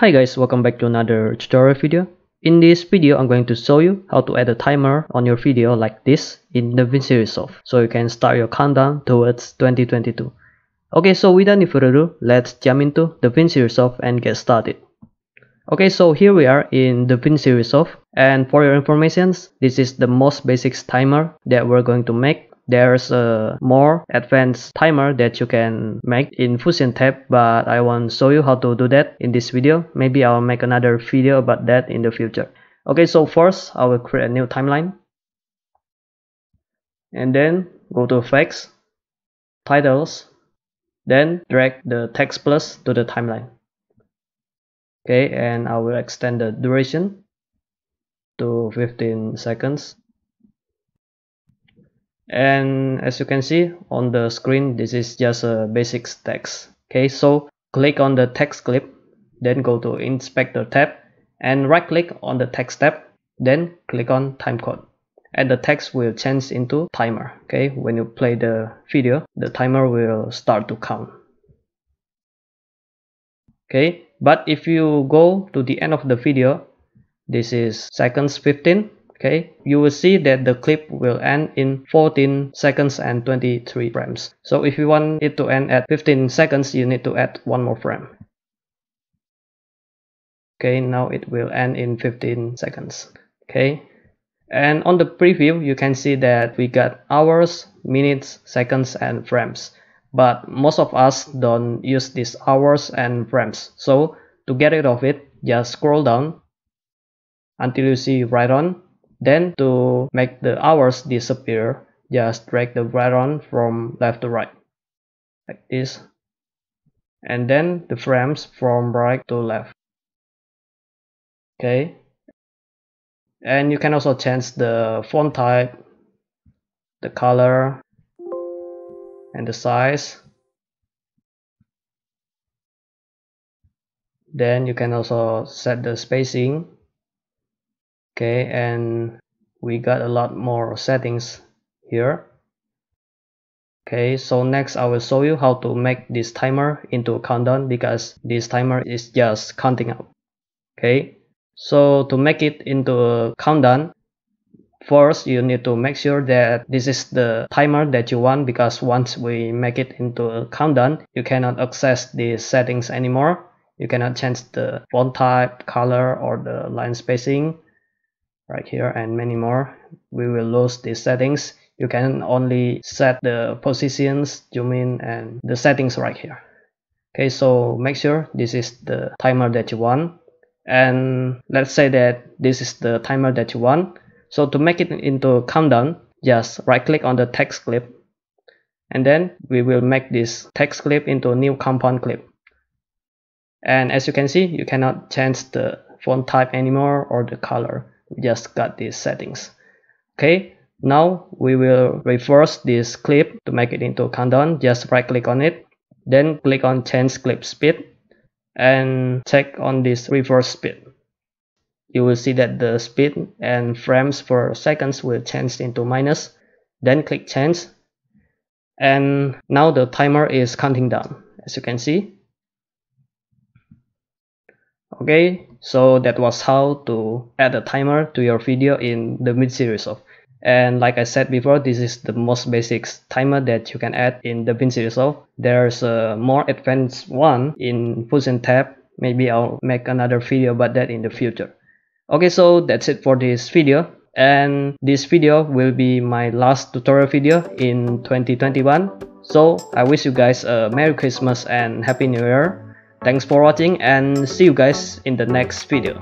Hi guys, welcome back to another tutorial video. In this video, I'm going to show you how to add a timer on your video like this in DaVinci Resolve so you can start your countdown towards 2022. Okay, so without any further ado, let's jump into DaVinci Resolve and get started. Okay, so here we are in DaVinci Resolve and for your informations, this is the most basic timer that we're going to make there's a more advanced timer that you can make in Fusion tab but I won't show you how to do that in this video. Maybe I'll make another video about that in the future. Okay so first I will create a new timeline. And then go to effects titles then drag the text plus to the timeline. Okay and I will extend the duration to 15 seconds and as you can see on the screen this is just a basic text okay? So click on the text clip then go to inspector tab and right click on the text tab then click on timecode and the text will change into timer okay? When you play the video the timer will start to count okay? But if you go to the end of the video this is seconds 15 okay? You will see that the clip will end in 14 seconds and 23 frames. So if you want it to end at 15 seconds you need to add one more frame. Okay? Now it will end in 15 seconds. Okay? And on the preview you can see that we got hours minutes seconds and frames. But most of us don't use these hours and frames. So to get rid of it just scroll down until you see Write On then to make the hours disappear, just drag the Write On from left to right, like this. And then the frames from right to left. Okay. And you can also change the font type, the color, and the size. Then you can also set the spacing okay and we got a lot more settings here. Okay so next I will show you how to make this timer into a countdown because this timer is just counting up. Okay so to make it into a countdown first you need to make sure that this is the timer that you want because once we make it into a countdown you cannot access the settings anymore. You cannot change the font type color or the line spacing right here and many more. We will lose these settings. You can only set the positions zoom in and the settings right here. Okay so make sure this is the timer that you want. And let's say that this is the timer that you want. So to make it into a countdown just right click on the text clip. And then we will make this text clip into a new compound clip. And as you can see you cannot change the font type anymore or the color just got these settings. Okay now we will reverse this clip to make it into countdown. Just right click on it then click on change clip speed and check on this reverse speed. You will see that the speed and frames per seconds will change into minus then click change and now the timer is counting down. As you can see okay so that was how to add a timer to your video in DaVinci Resolve. And like I said before this is the most basic timer that you can add in DaVinci Resolve there's a more advanced one in Fusion tab. Maybe I'll make another video about that in the future. Okay so that's it for this video. And this video will be my last tutorial video in 2021 so I wish you guys a Merry Christmas and Happy New Year Thanks for watching and see you guys in the next video.